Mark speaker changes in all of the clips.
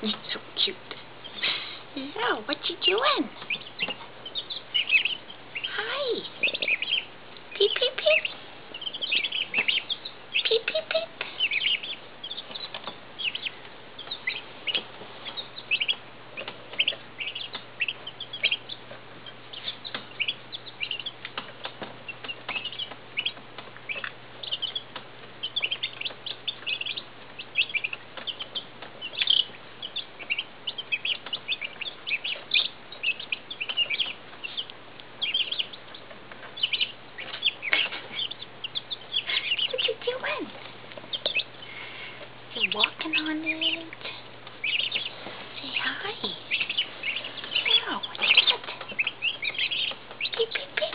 Speaker 1: He's so cute. Hello, what you doing? Hi. Peep, peep, peep. Walking on it? Say hi. Wow, what's that? Peep, peep, peep.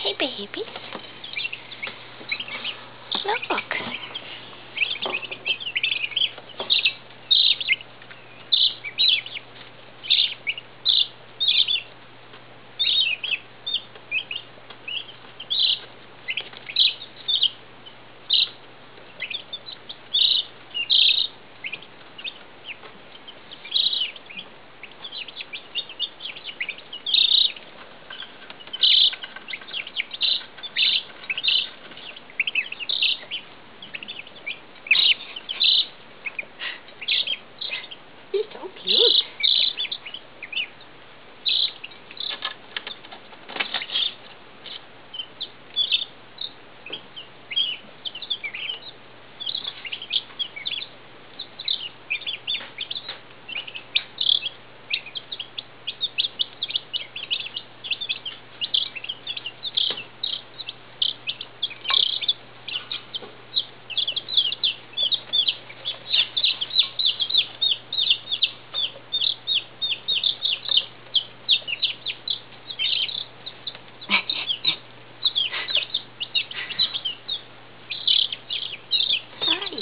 Speaker 1: Hey, baby. Look. He's so cute. Hi.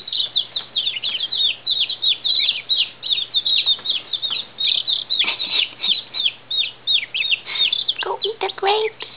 Speaker 1: Go eat the grapes.